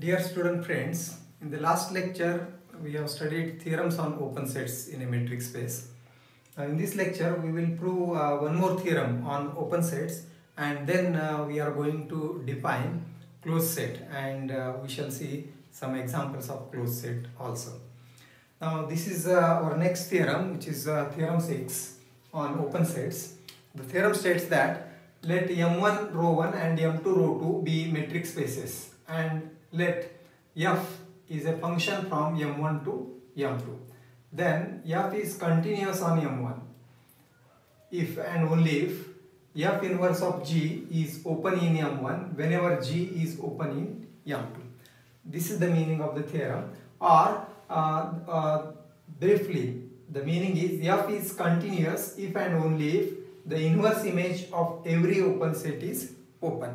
Dear student friends, in the last lecture we have studied theorems on open sets in a metric space. Now in this lecture we will prove uh, one more theorem on open sets and then uh, we are going to define closed set and uh, we shall see some examples of closed set also. Now this is uh, our next theorem which is uh, theorem 6 on open sets. The theorem states that let m1 rho 1 and m2 rho 2 be metric spaces and let f is a function from m1 to m2. Then f is continuous on m1 if and only if f inverse of g is open in m1 whenever g is open in m2. This is the meaning of the theorem or uh, uh, briefly the meaning is f is continuous if and only if the inverse image of every open set is open.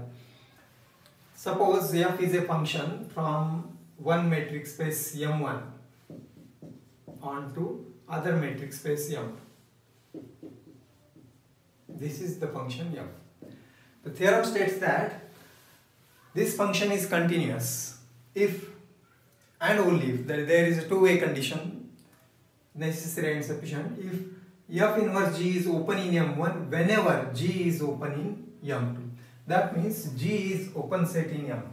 Suppose f is a function from one metric space m1 onto other metric space m2. This is the function f. The theorem states that this function is continuous if and only if there is a two-way condition necessary and sufficient if f inverse g is open in m1 whenever g is open in m2 that means g is open set in m2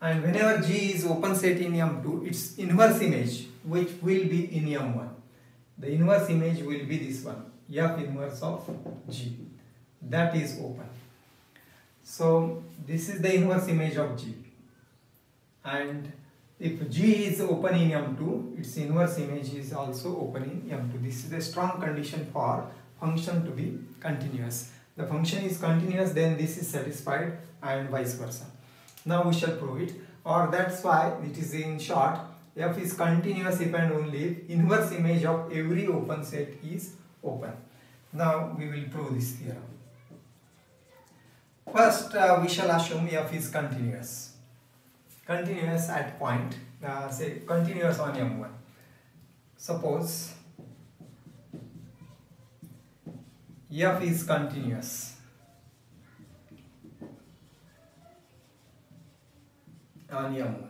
and whenever g is open set in m2 its inverse image which will be in m1 the inverse image will be this one f inverse of g. That is open. So this is the inverse image of g. And if G is open in M2, its inverse image is also open in M2. This is a strong condition for function to be continuous. The function is continuous, then this is satisfied and vice versa. Now we shall prove it or that's why it is in short, f is continuous if and only if inverse image of every open set is open. Now we will prove this theorem. First uh, we shall assume f is continuous continuous at point uh, say continuous on m1 suppose f is continuous. On m1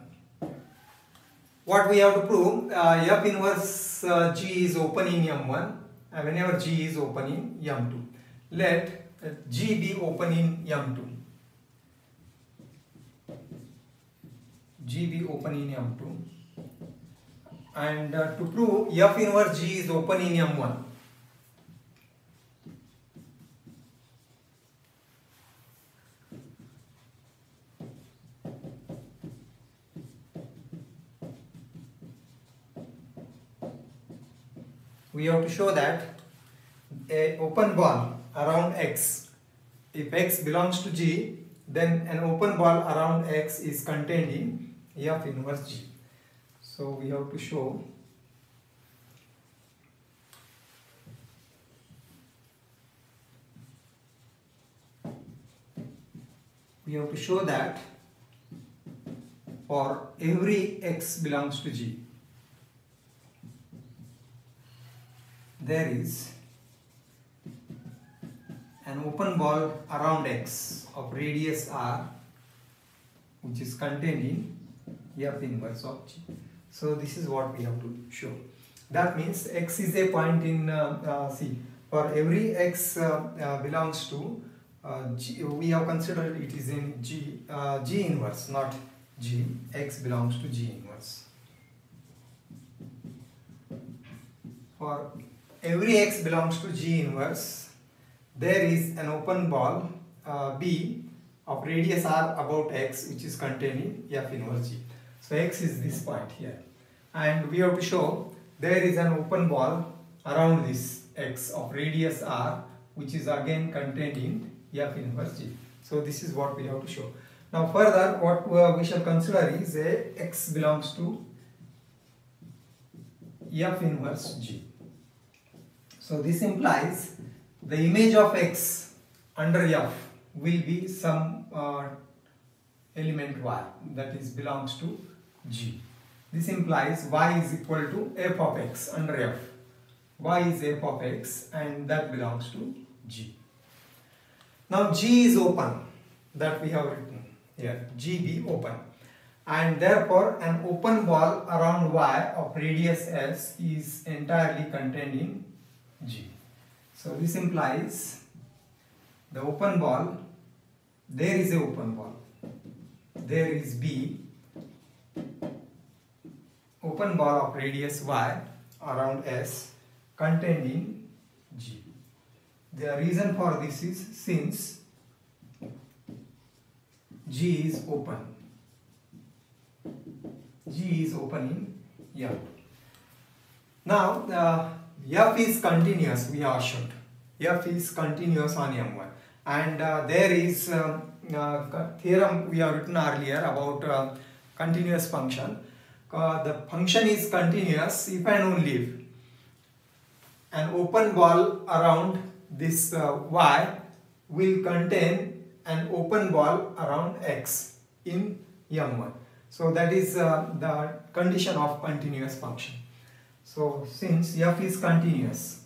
what we have to prove uh, f inverse uh, g is open in m1 uh, whenever g is open in m2 let g be open in m2 G be open in M2 and uh, to prove F inverse G is open in M1 we have to show that a open ball around X if X belongs to G then an open ball around X is contained in F inverse G. So we have to show we have to show that for every X belongs to G there is an open ball around X of radius R which is contained in F inverse of G. So this is what we have to show. That means X is a point in uh, uh, C. For every X uh, uh belongs to uh, G, we have considered it is in G, uh, G inverse, not G. X belongs to G inverse. For every X belongs to G inverse, there is an open ball B of radius r about x which is contained in f inverse g. So x is this point here and we have to show there is an open ball around this x of radius r which is again contained in f inverse g. So this is what we have to show. Now further what uh, we shall consider is a x belongs to f inverse g. So this implies the image of x under f will be some uh, element y that is belongs to g. This implies y is equal to f of x under f. y is f of x and that belongs to g. Now g is open that we have written. here G be open and therefore an open ball around Y of radius S is entirely contained in G. So this implies the open ball, there is a open ball, there is B, open ball of radius Y around S contained in G. The reason for this is since G is open. G is open in F. Now, uh, F is continuous, we are assumed. F is continuous on M1. And uh, there is uh, uh, theorem we have written earlier about uh, continuous function. Uh, the function is continuous if and only if an open ball around this uh, y will contain an open ball around x in M1. So that is uh, the condition of continuous function. So since f is continuous,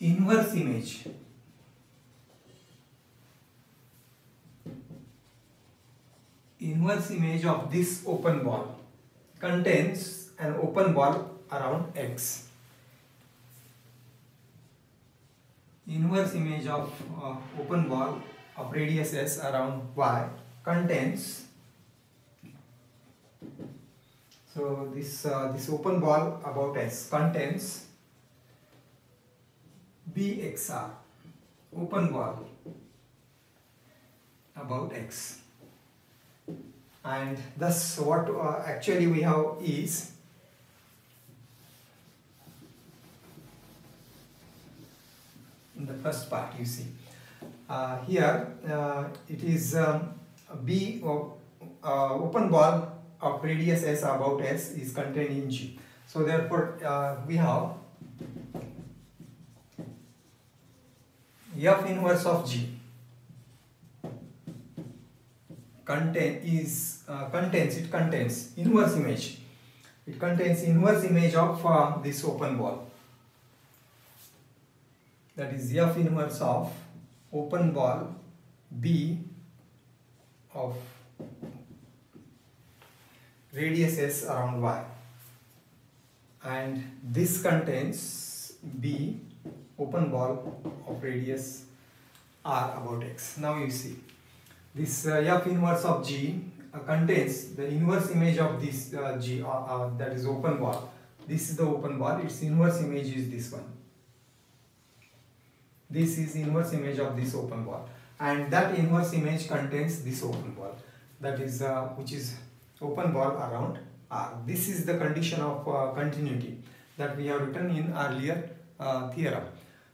inverse image inverse image of this open ball contains an open ball around x. Inverse image of uh, open ball of radius s around y contains so this uh, this open ball about s contains bxr open ball about x. And thus what uh, actually we have is in the first part you see uh, here uh, it is um, B uh, open ball of radius s about s is contained in G. So therefore uh, we have F inverse of G contain is uh, contains it contains inverse image. It contains inverse image of uh, this open ball. That is f inverse of open ball b of radius s around y and this contains b open ball of radius r about x now you see this uh, f inverse of G uh, contains the inverse image of this uh, G uh, uh, that is open ball. This is the open ball, its inverse image is this one. This is inverse image of this open ball and that inverse image contains this open ball that is uh, which is open ball around R. This is the condition of continuity that we have written in earlier theorem.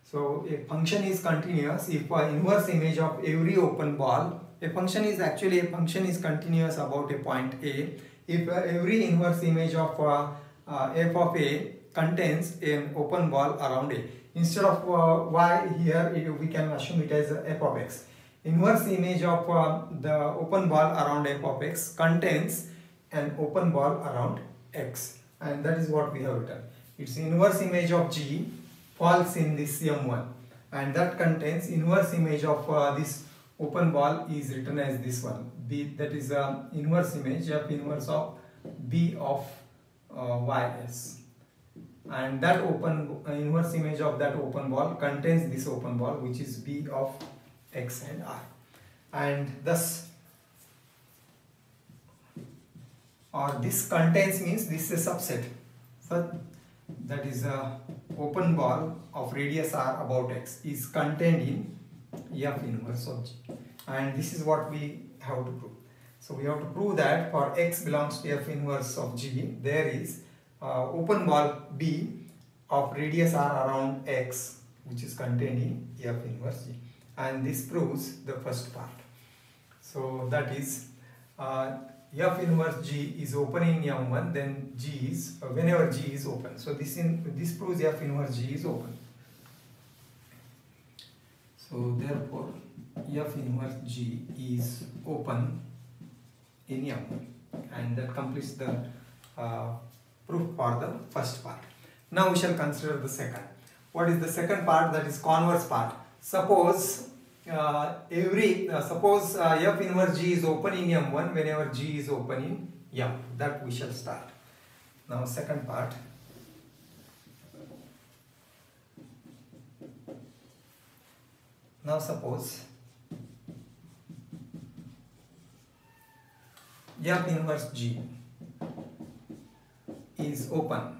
So a function is continuous if inverse image of every open ball a function is actually a function is continuous about a point A if uh, every inverse image of uh, uh, f of A contains an open ball around A. Instead of uh, y here it, we can assume it as f of x. Inverse image of uh, the open ball around f of x contains an open ball around x and that is what we have written. Its inverse image of G falls in this M1 and that contains inverse image of uh, this open ball is written as this one b that is a inverse image of inverse of b of uh, ys and that open uh, inverse image of that open ball contains this open ball which is b of x and r. And thus or this contains means this is a subset. So that is a open ball of radius r about x is contained in f inverse of g. And this is what we have to prove. So we have to prove that for x belongs to f inverse of g there is uh, open ball b of radius r around x which is contained in f inverse g and this proves the first part. So that is uh, f inverse g is open in m1 then g is uh, whenever g is open. So this in this proves f inverse g is open. So therefore f inverse g is open in M and that completes the uh, proof for the first part. Now we shall consider the second. what is the second part? That is converse part. Suppose uh, every uh, suppose uh, f inverse g is open in m1 whenever g is open in m. That we shall start. Now second part. Now suppose f inverse g is open.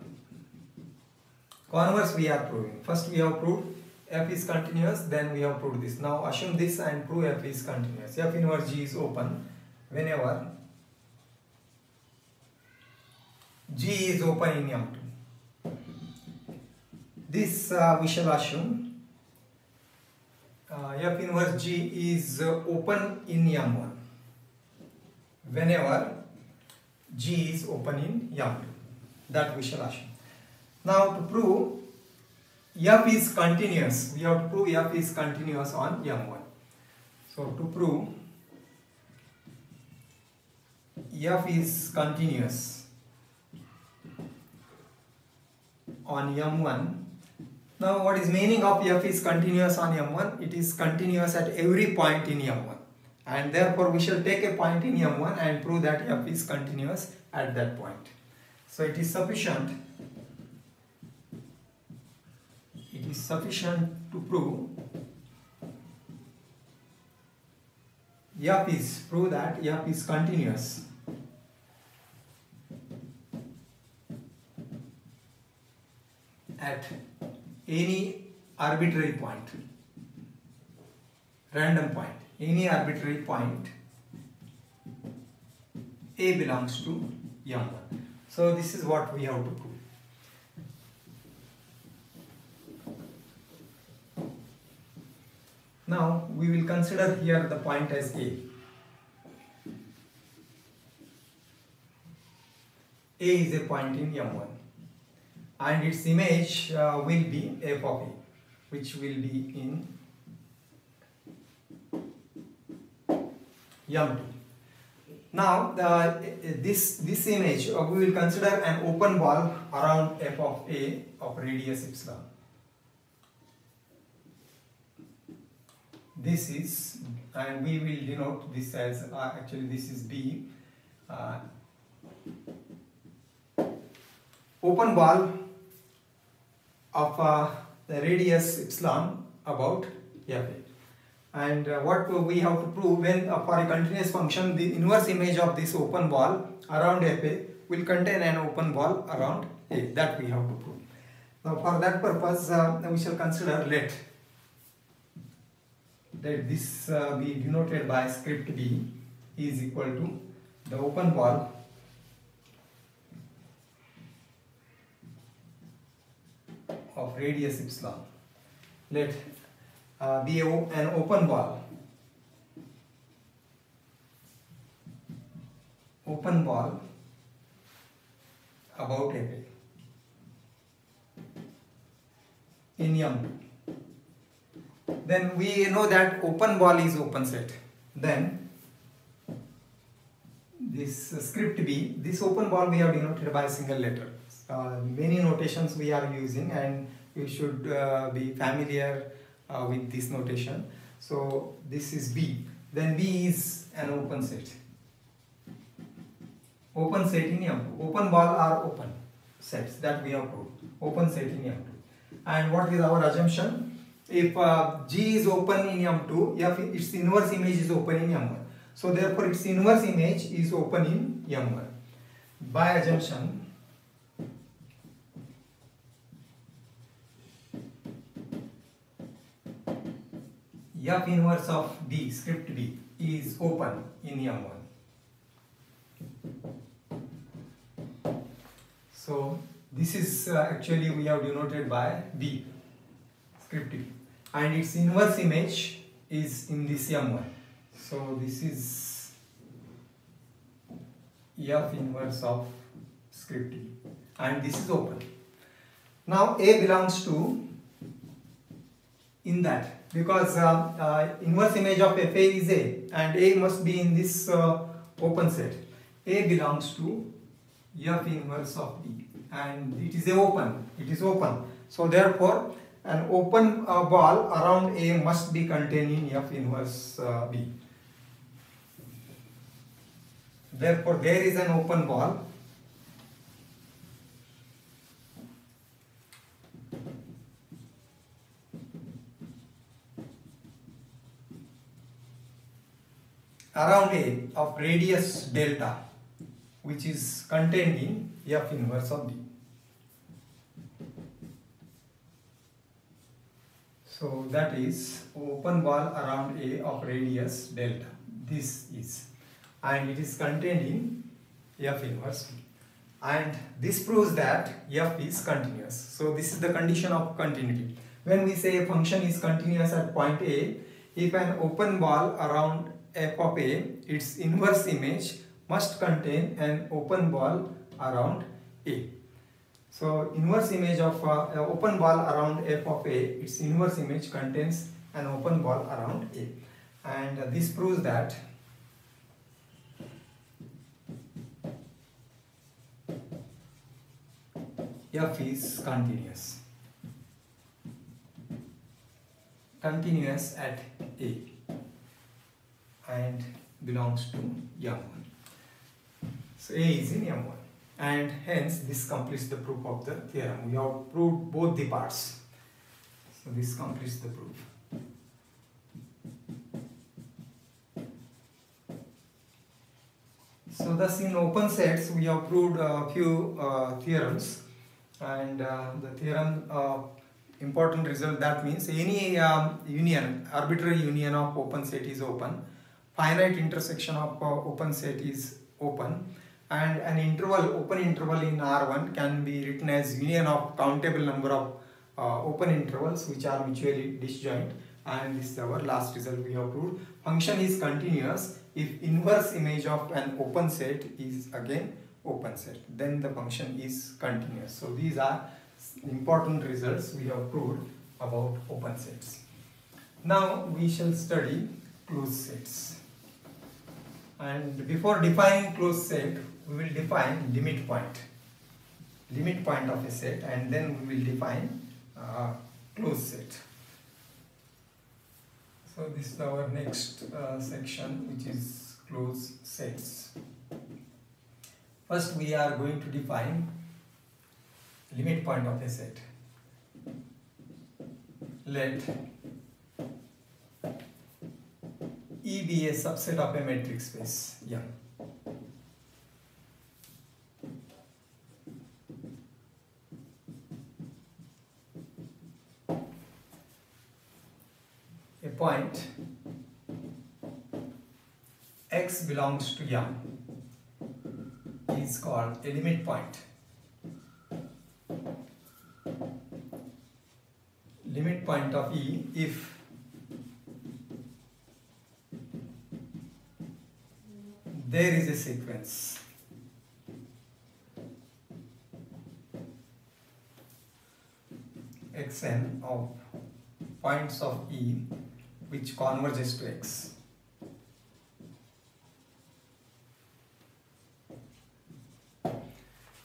Converse we are proving first we have proved f is continuous then we have proved this. Now assume this and prove f is continuous. F inverse g is open whenever g is open in m2 this uh, we shall assume uh, f inverse g is uh, open in m1 whenever g is open in m2 that we shall assume now to prove f is continuous, we have to prove f is continuous on m1. So to prove f is continuous on m1. Now what is meaning of f is continuous on m1? It is continuous at every point in m1 and therefore we shall take a point in m1 and prove that f is continuous at that point. So it is sufficient. Is sufficient to prove. F is prove that f is continuous. At any arbitrary point random point any arbitrary point a belongs to m1 so this is what we have to prove Now we will consider here the point as A. A is a point in M1 and its image uh, will be f of A which will be in M2. Now the, this, this image uh, we will consider an open ball around f of A of radius epsilon. this is and we will denote this as uh, actually this is B uh, open ball of uh, the radius epsilon about F and uh, what we have to prove when uh, for a continuous function the inverse image of this open ball around FA will contain an open ball around A that we have to prove. Now for that purpose uh, we shall consider let that this uh, be denoted by script B is equal to the open ball of radius epsilon. Let uh, be a, an open ball. Open ball about a in M2 then we know that open ball is open set. Then this script B this open ball we have denoted by a single letter. Uh, many notations we are using and you should uh, be familiar uh, with this notation. So this is B. Then B is an open set. Open set in M2 open ball are open sets that we have proved. Open set in M2 and what is our assumption? If uh, G is open in M2, F its inverse image is open in M1. So therefore its inverse image is open in M1. By assumption, F inverse of B, script B, is open in M1. So this is uh, actually we have denoted by B, script B and its inverse image is in this M1. So this is F inverse of script B. and this is open. Now A belongs to in that because uh, uh, inverse image of FA is A and A must be in this uh, open set. A belongs to F inverse of B and it is a open, it is open. So therefore an open uh, ball around A must be contained in F inverse uh, B. Therefore, there is an open ball around A of radius delta which is contained in F inverse of B. So that is open ball around A of radius delta. This is and it is contained in F inverse B. And this proves that F is continuous. So this is the condition of continuity. When we say a function is continuous at point A, if an open ball around f of A, its inverse image must contain an open ball around A. So inverse image of uh, open ball around f of A, its inverse image contains an open ball around A. And uh, this proves that f is continuous. Continuous at A and belongs to M1. So A is in M1 and hence this completes the proof of the theorem. We have proved both the parts. So this completes the proof. So thus in open sets we have proved a few uh, theorems and uh, the theorem uh, important result that means any um, union arbitrary union of open set is open finite intersection of uh, open set is open and an interval open interval in R1 can be written as union of countable number of uh, open intervals which are mutually disjoint and this is our last result we have proved. Function is continuous if inverse image of an open set is again open set then the function is continuous. So these are important results we have proved about open sets. Now we shall study closed sets and before defining closed set we will define limit point. Limit point of a set and then we will define uh, closed set. So this is our next uh, section which is closed sets. First we are going to define limit point of a set. Let E be a subset of a metric space M. A point x belongs to M is called a limit point. Limit point of E if there is a sequence. xn of points of E which converges to x.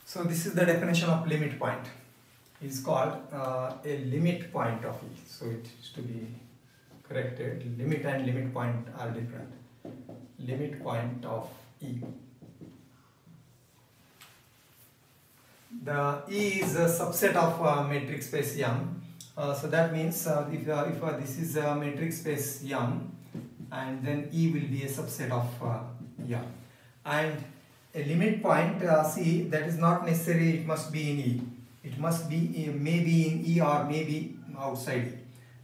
So this is the definition of limit point. It is called uh, a limit point of E. So it is to be corrected. Limit and limit point are different. Limit point of E. The E is a subset of uh, metric space M. Uh, so that means uh, if, uh, if uh, this is a metric space M and then E will be a subset of uh, M. And a limit point C that is not necessary it must be in E. It must be maybe in E or maybe outside E.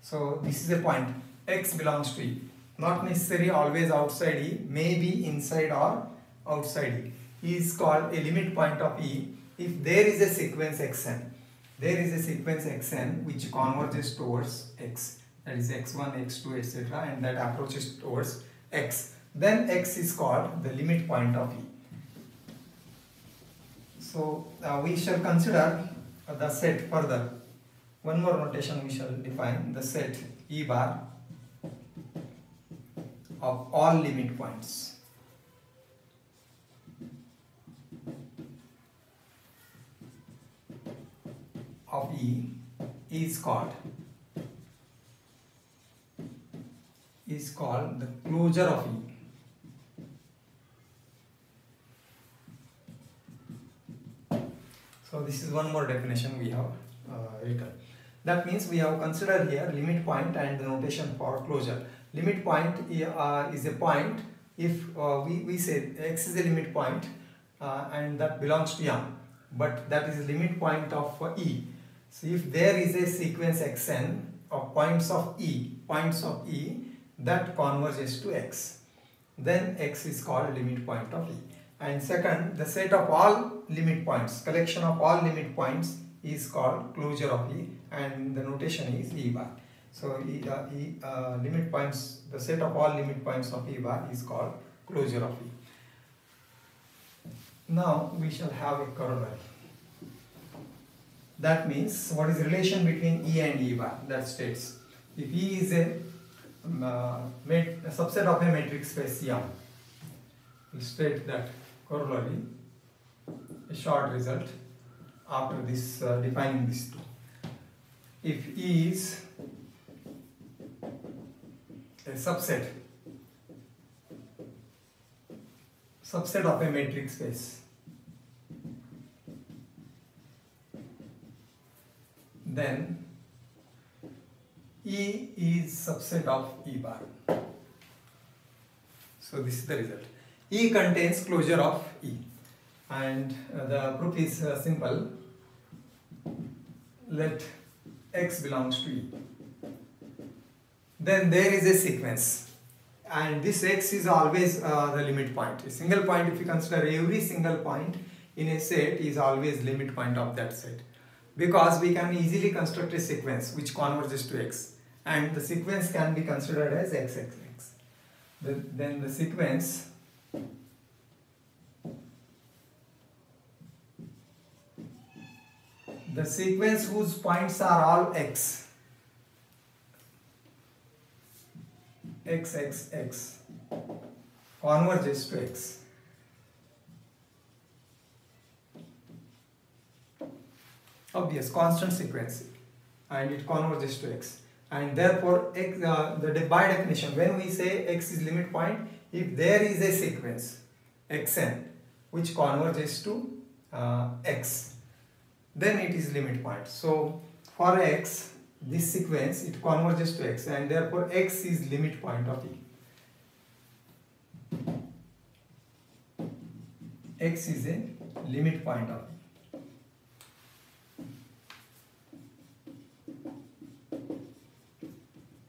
So this is a point X belongs to E. Not necessary always outside E, maybe inside or outside E. E is called a limit point of E if there is a sequence xn. There is a sequence xn which converges towards x that is x1, x2 etc and that approaches towards x. Then x is called the limit point of E. So uh, we shall consider the set further. One more notation we shall define the set E bar of all limit points. of E is called is called the closure of E. So this is one more definition we have uh, written. That means we have considered here limit point and the notation for closure. Limit point uh, is a point if uh, we, we say x is a limit point uh, and that belongs to M but that is limit point of uh, E. So if there is a sequence xn of points of E, points of E that converges to x, then x is called limit point of E. And second, the set of all limit points, collection of all limit points is called closure of E and the notation is E bar. So E, uh, e uh, limit points, the set of all limit points of E bar is called closure of E. Now we shall have a corollary. That means what is the relation between E and E bar? That states if E is a, um, uh, a subset of a metric space M, we state that corollary, a short result after this uh, defining these two. If E is a subset subset of a metric space then E is subset of E bar. So this is the result. E contains closure of E and uh, the proof is uh, simple. Let x belongs to E. Then there is a sequence and this x is always uh, the limit point. A single point if you consider every single point in a set is always limit point of that set because we can easily construct a sequence which converges to x and the sequence can be considered as x x x. The, then the sequence the sequence whose points are all x x x x. Converges to x. Obvious constant sequence. And it converges to x. And therefore x, uh, the by definition when we say x is limit point if there is a sequence xn which converges to uh, x then it is limit point. So for x this sequence it converges to x and therefore x is limit point of e. X is a limit point of e.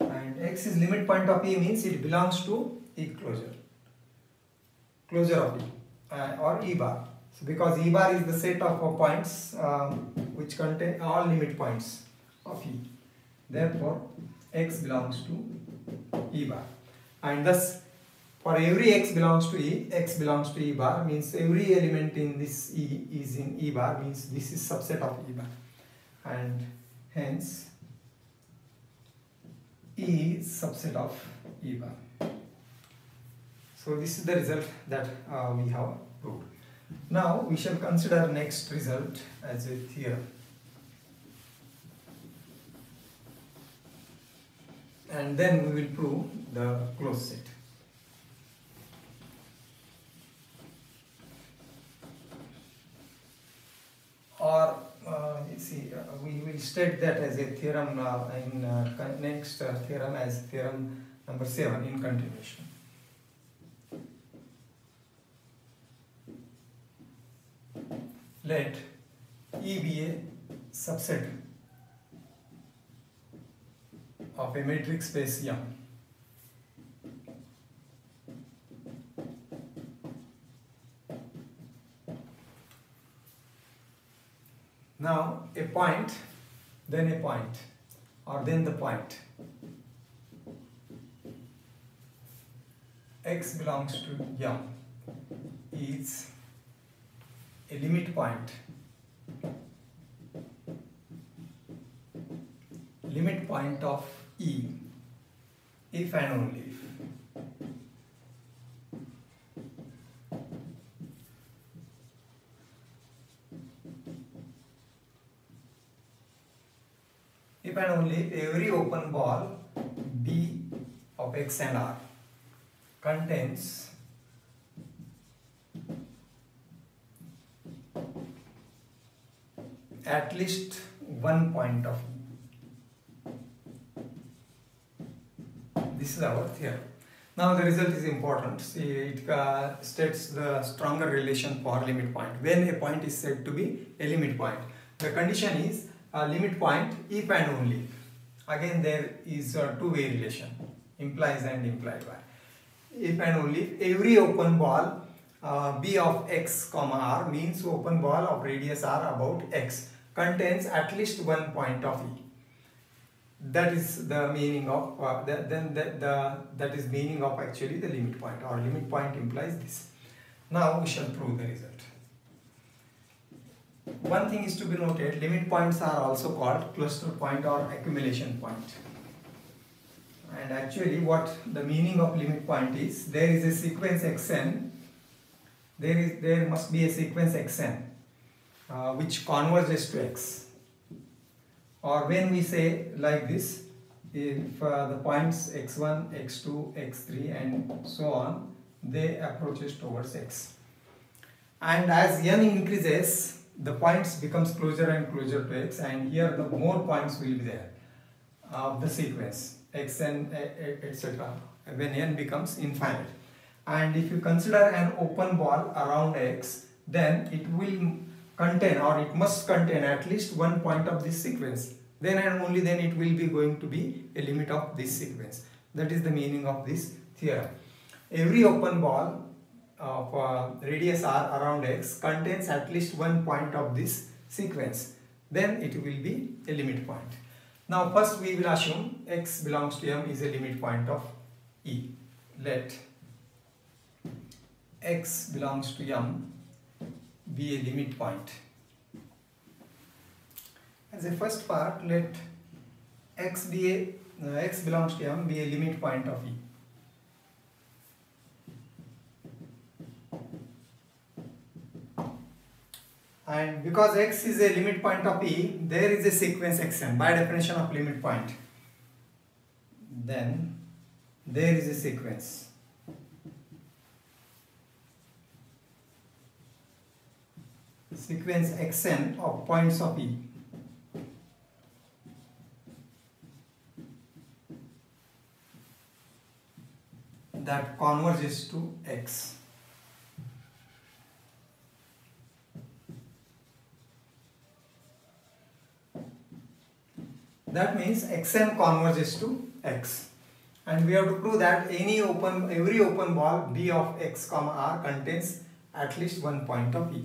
And x is limit point of E means it belongs to E closure. Closure of E uh, or E bar. So because E bar is the set of uh, points um, which contain all limit points of E therefore x belongs to E bar and thus for every x belongs to E, x belongs to E bar means every element in this E is in E bar means this is subset of E bar and hence E is subset of E bar. So this is the result that uh, we have proved. Now we shall consider next result as a theorem. And then we will prove the closed set. Or uh, see, uh, we will state that as a theorem uh, in uh, next uh, theorem as theorem number 7 in continuation. Let E be a subset of a metric space M. Now a point, then a point, or then the point. x belongs to M is a limit point. Limit point of E if and only if if and only if every open ball B of x and r contains at least one point of this is our theorem now the result is important. See it uh, states the stronger relation for limit point. When a point is said to be a limit point the condition is a limit point if and only. Again there is a two-way relation implies and implied by. If and only every open ball uh, b of x comma r means open ball of radius r about x contains at least one point of E. That is the meaning of, uh, the, then the, the, that is meaning of actually the limit point or limit point implies this. Now we shall prove the result. One thing is to be noted, limit points are also called cluster point or accumulation point. And actually what the meaning of limit point is, there is a sequence xn, there is there must be a sequence xn uh, which converges to x or when we say like this if uh, the points x1 x2 x3 and so on they approaches towards x. And as n increases the points becomes closer and closer to x and here the more points will be there of the sequence xn etc when n becomes infinite. And if you consider an open ball around x then it will contain or it must contain at least one point of this sequence then and only then it will be going to be a limit of this sequence. That is the meaning of this theorem. Every open ball of uh, radius r around x contains at least one point of this sequence then it will be a limit point. Now first we will assume x belongs to m is a limit point of e. Let x belongs to m be a limit point. As a first part, let x be a uh, x belongs to m be a limit point of E. And because x is a limit point of E, there is a sequence xm by definition of limit point. Then there is a sequence sequence xn of points of E. that converges to x. That means xn converges to x and we have to prove that any open every open ball b of x comma r contains at least one point of E.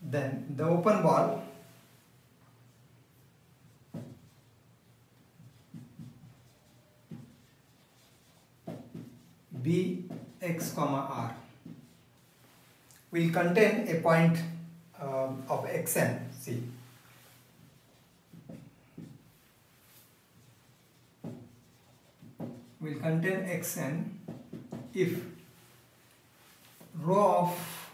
Then the open ball. B x comma r. Will contain a point uh, of xn see will contain xn if rho of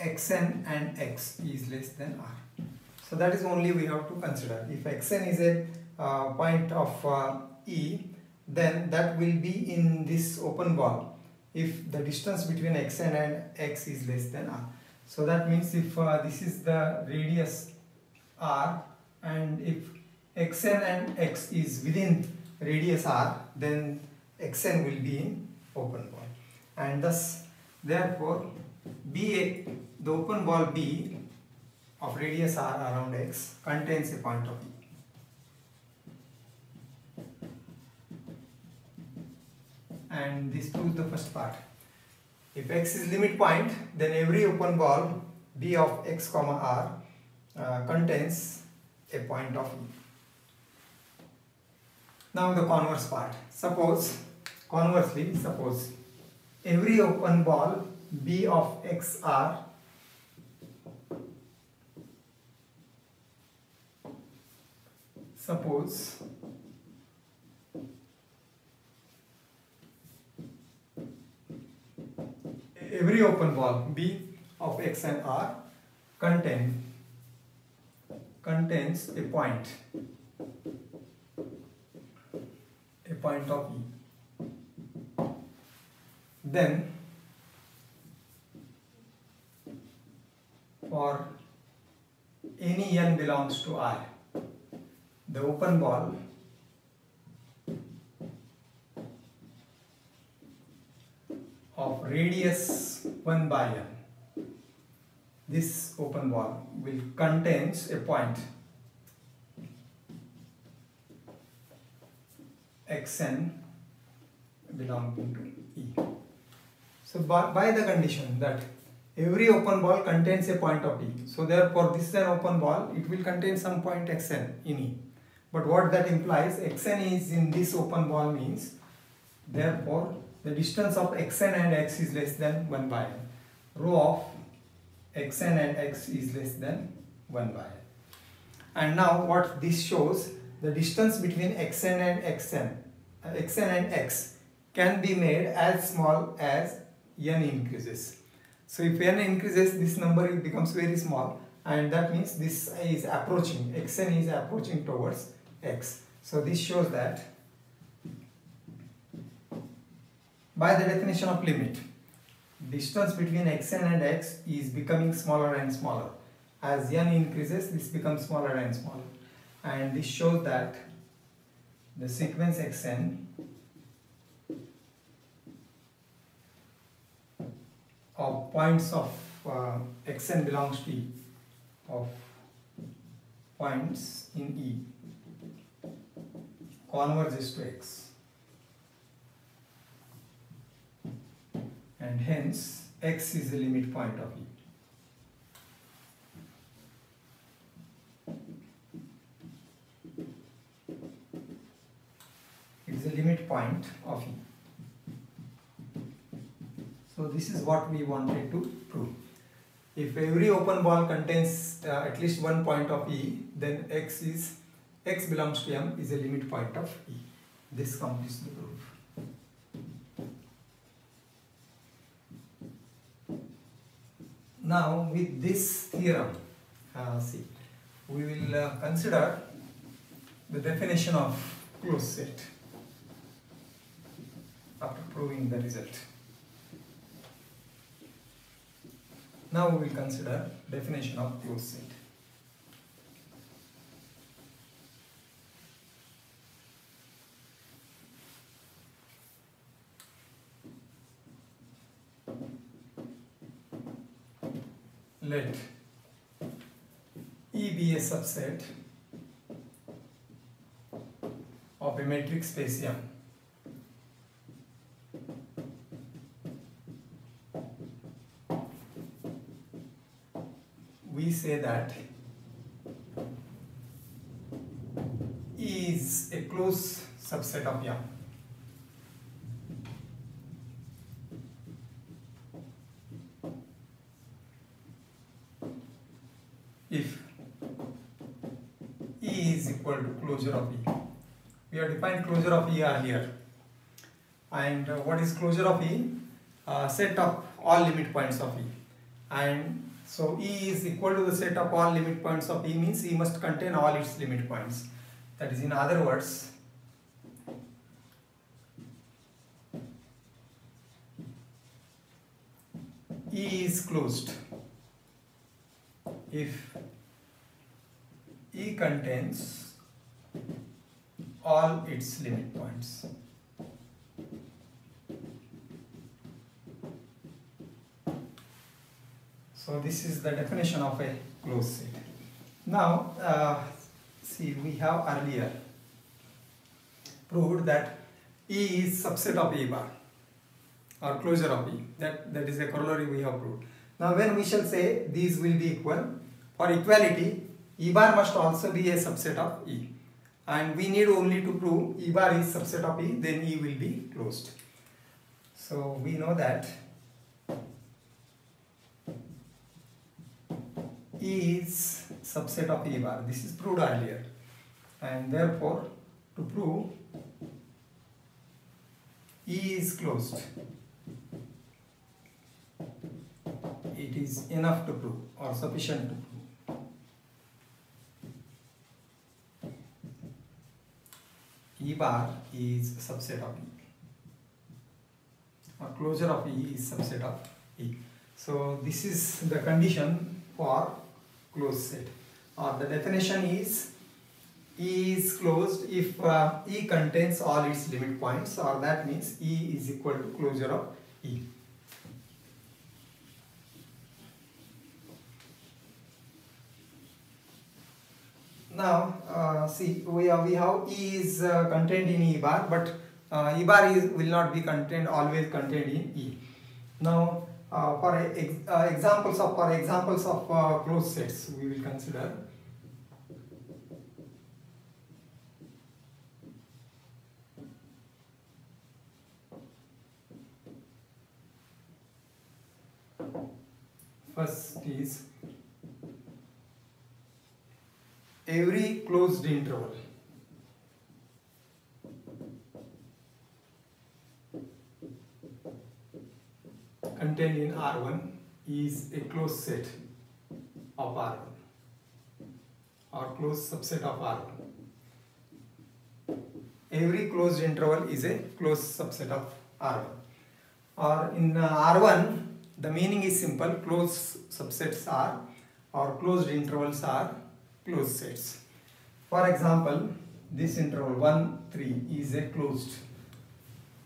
xn and x is less than r. So that is only we have to consider. If xn is a uh, point of uh, E, then that will be in this open ball if the distance between xn and x is less than r. So that means if uh, this is the radius r and if xn and x is within radius r, then xn will be in open ball. And thus, therefore, B the open ball B of radius r around x contains a point of E. And this proves the first part. If x is limit point, then every open ball B of x comma r uh, contains a point of E. Now the converse part. Suppose, conversely, suppose every open ball B of xr suppose. Every open ball B of x and r contain contains a point. A point of E. Then for any n belongs to I the open ball of radius 1 by n this open ball will contains a point xn belonging to E. So by, by the condition that every open ball contains a point of E. So therefore this is an open ball, it will contain some point xn in E. But what that implies, xn is in this open ball means, therefore the distance of xn and x is less than 1 by n. Rho of xn and x is less than 1 by n. And now what this shows, the distance between xn and xn, uh, xn and x can be made as small as n increases. So if n increases, this number becomes very small and that means this is approaching, xn is approaching towards x. So this shows that by the definition of limit, distance between xn and x is becoming smaller and smaller. As n increases, this becomes smaller and smaller. And this shows that the sequence xn of points of uh, xn belongs to E of points in E converges to x and hence x is the limit point of E. It is a limit point of E. So this is what we wanted to prove. If every open ball contains uh, at least one point of E, then x is x belongs to M is a limit point of E. This completes the proof. Now with this theorem, uh, see, we will uh, consider the definition of closed set after proving the result. Now we will consider definition of closed set. Let E be a subset of a metric space M. we say that E is a closed subset of M. If E is equal to closure of E. Defined closure of E earlier. And uh, what is closure of E? Uh, set of all limit points of E. And so E is equal to the set of all limit points of E means E must contain all its limit points. That is in other words, E is closed if E contains all its limit points. So this is the definition of a closed set. Now, uh, see, we have earlier proved that E is subset of E bar or closure of E. That, that is a corollary we have proved. Now, when we shall say these will be equal, for equality, E bar must also be a subset of E. And we need only to prove E bar is subset of E, then E will be closed. So, we know that E is subset of E bar. This is proved earlier. And therefore, to prove E is closed, it is enough to prove or sufficient to prove. E bar is subset of E or closure of E is subset of E. So this is the condition for closed set or the definition is E is closed if uh, E contains all its limit points or that means E is equal to closure of E. Now uh, see we have, we have E is uh, contained in E bar but uh, E bar is, will not be contained always contained in E. Now uh, for ex uh, examples of for examples of uh, closed sets we will consider first is every closed interval contained in R1 is a closed set of R1 or closed subset of R1. Every closed interval is a closed subset of R1 or in uh, R1 the meaning is simple closed subsets are or closed intervals are closed sets. For example, this interval 1, 3 is a closed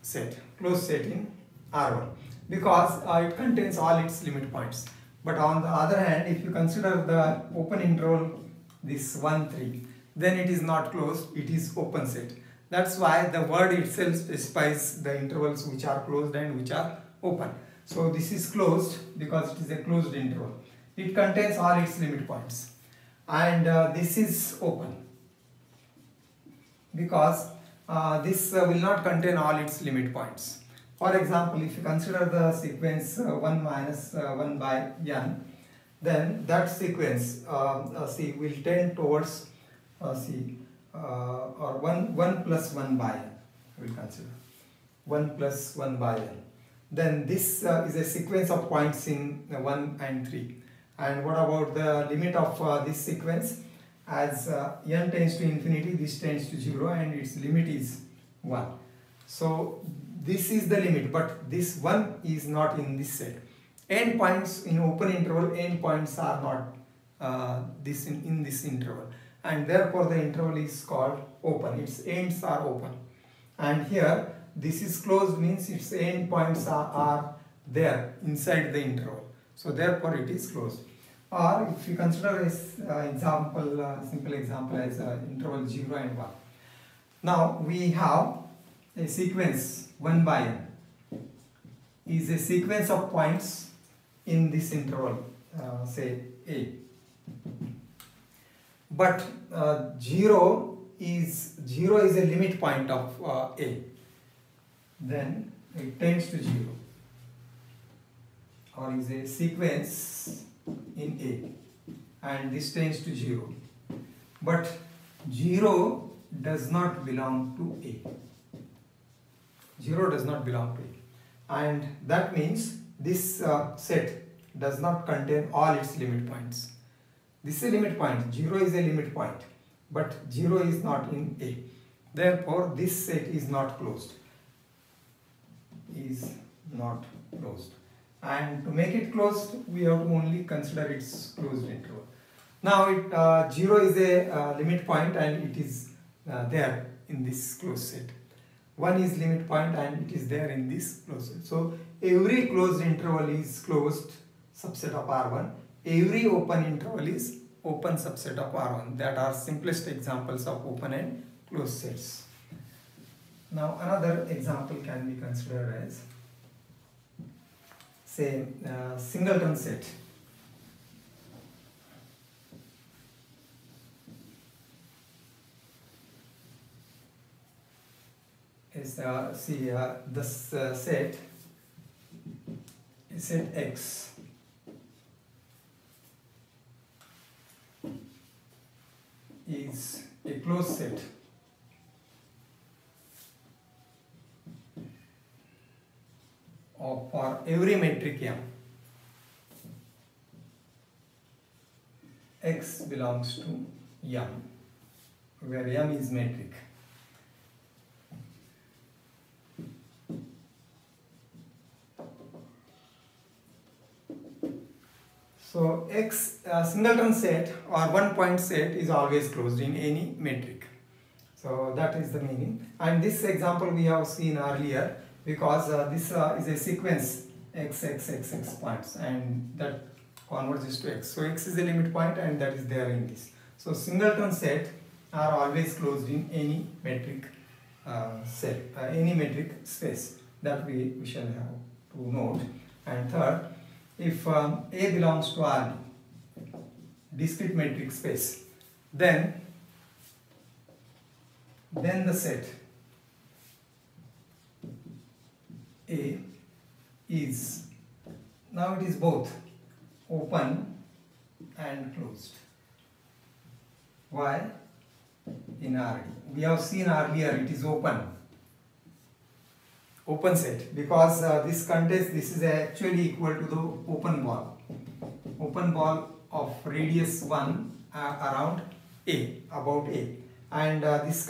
set, closed set in R1 because uh, it contains all its limit points. But on the other hand, if you consider the open interval this 1, 3, then it is not closed, it is open set. That's why the word itself specifies the intervals which are closed and which are open. So this is closed because it is a closed interval. It contains all its limit points and uh, this is open because uh, this uh, will not contain all its limit points. For example, if you consider the sequence uh, 1 minus, uh, 1 by n, then that sequence uh, see will tend towards see or 1, 1 plus 1 by n, we will consider 1 plus 1 by n. Then this is a sequence of points in 1 and 3 and what about the limit of this sequence as uh, n tends to infinity this tends to 0 and its limit is 1 so this is the limit but this 1 is not in this set. N points in open interval n points are not uh, this in, in this interval. And therefore the interval is called open. Its ends are open. And here this is closed means its end points are, are there inside the interval. So therefore it is closed. Or if you consider as uh, example, uh, simple example as uh, interval 0 and 1. Now we have a sequence 1 by n is a sequence of points in this interval uh, say a. But uh, 0 is 0 is a limit point of uh, a. Then it tends to 0 or is a sequence in A and this tends to 0 but 0 does not belong to A. 0 does not belong to A. And that means this uh, set does not contain all its limit points. This is a limit point. 0 is a limit point but 0 is not in A. Therefore this set is not closed. Is not closed and to make it closed we have to only consider its closed interval. Now it uh, 0 is a uh, limit point and it is uh, there in this closed set. 1 is limit point and it is there in this closed set. So every closed interval is closed subset of R1. Every open interval is open subset of R1. That are simplest examples of open and closed sets. Now another example can be considered as say uh, singleton set. Is uh, see uh, this uh, set is set X is a closed set every metric m x belongs to m where m is metric So X singleton set or one point set is always closed in any metric. So that is the meaning. And this example we have seen earlier because uh, this uh, is a sequence x, x, x, x points and that converges to x. So x is the limit point and that is there in this. So singleton set are always closed in any metric uh, set, uh, any metric space that we, we shall have to note. And third, if um, A belongs to R, discrete metric space, then then the set A is now it is both open and closed. Why? In RD. We have seen earlier it is open open set because uh, this contains this is actually equal to the open ball open ball of radius 1 uh, around a about a and uh, this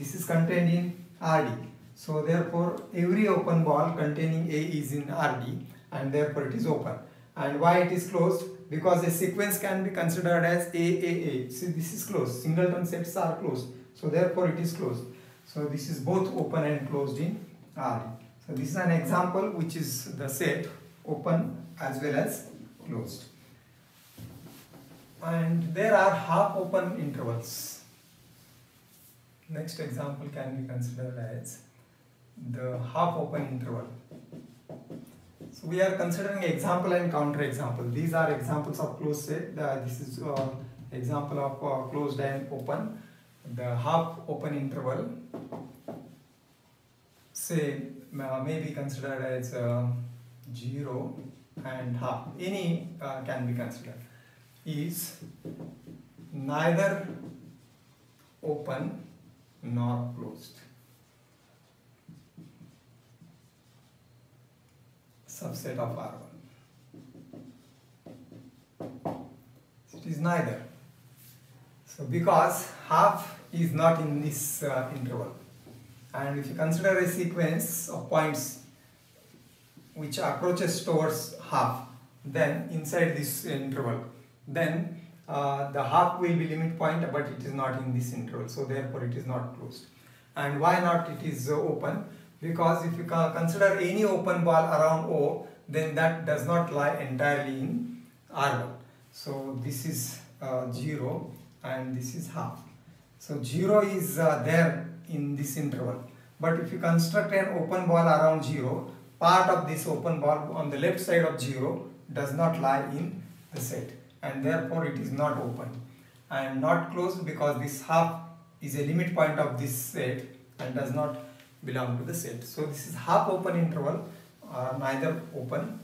this is contained in rd so therefore every open ball containing a is in rd and therefore it is open and why it is closed because a sequence can be considered as a a a see this is closed singleton sets are closed so therefore it is closed so this is both open and closed in R. So this is an example which is the set open as well as closed. And there are half open intervals. Next example can be considered as the half open interval. So we are considering example and counter example. These are examples of closed set. This is uh, example of uh, closed and open. The half open interval say may be considered as uh, 0 and half any uh, can be considered is neither open nor closed subset of R1 it is neither. So because half is not in this uh, interval. And if you consider a sequence of points which approaches towards half then inside this interval then uh, the half will be limit point but it is not in this interval so therefore it is not closed. And why not it is uh, open because if you consider any open ball around O then that does not lie entirely in R1 so this is uh, 0 and this is half. So 0 is uh, there in this interval. But if you construct an open ball around 0, part of this open ball on the left side of 0 does not lie in the set and therefore it is not open. And not closed because this half is a limit point of this set and does not belong to the set. So this is half open interval uh, neither open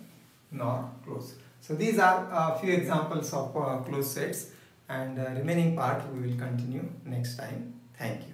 nor closed. So these are a few examples of uh, closed sets and uh, remaining part we will continue next time. Thank you.